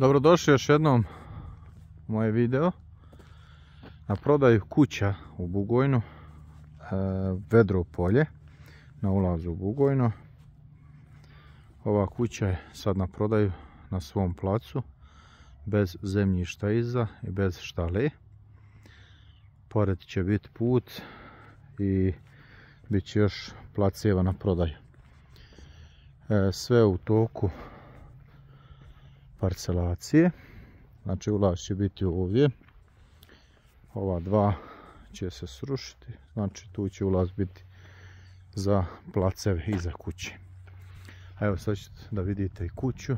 Dobrodošli još jednom u moje video. Na prodaju kuća u Bugojnu, e, vedro polje na ulazu u Bugojno. Ova kuća je sad na prodaju na svom placu, bez zemljišta iza i bez štale. Pored će biti put i bit će još placeva na prodaju. E, sve u toku parcelacije. Znači ulaz će biti ovdje. Ova dva će se srušiti. Znači tu će ulaz biti za placeve iza kuće. Evo sad ćete da vidite i kuću.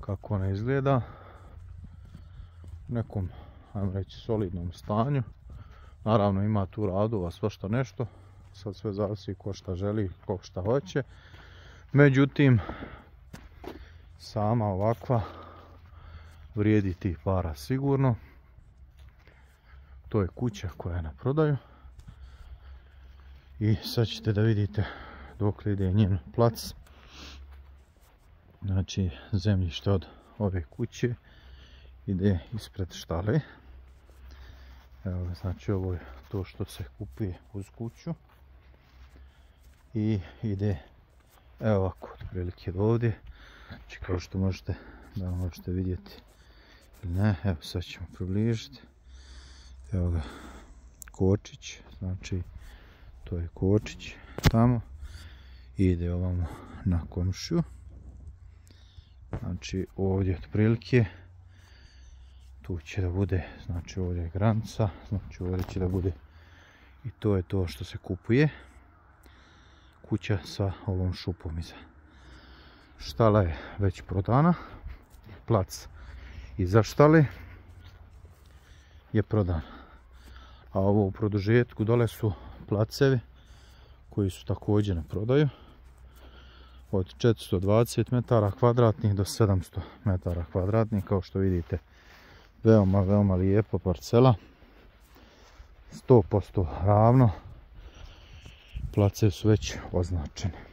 Kako ona izgleda. U nekom, ajmo reći, solidnom stanju. Naravno ima tu radova, svašta nešto. Sad sve zavisi ko šta želi, ko šta hoće. Međutim, sama ovakva vrijedi tih para sigurno. To je kuća koja je na prodaju. I sad ćete da vidite dok ide njen plac. Znači zemljište od ove kuće ide ispred štale. Evo znači ovo je to što se kupuje uz kuću. I ide evo ovako otprilike do ovdje. Znači kao što možete da možete vidjeti ili ne, evo sad ćemo približiti. Evo ga kočić, znači to je kočić tamo. ide ovamo na komšiju. Znači ovdje otprilike tu će da bude, znači ovdje je granica, znači ovdje će da bude i to je to što se kupuje. Kuća sa ovom šupom iza. Štala je već prodana. Plac iza štale je prodan. A ovo u produžetku dole su placevi koji su također na prodaju. Od 420 metara kvadratnih do 700 metara kvadratnih. Kao što vidite veoma, veoma lijepo parcela. 100% ravno. Placevi su već označeni.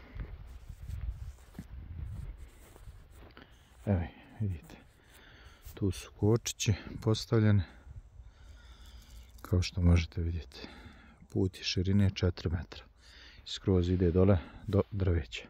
Evo vidite. Tu su kočići postavljene. Kao što možete vidjeti. Put je širine 4 metra. Skroz ide dole do drveća.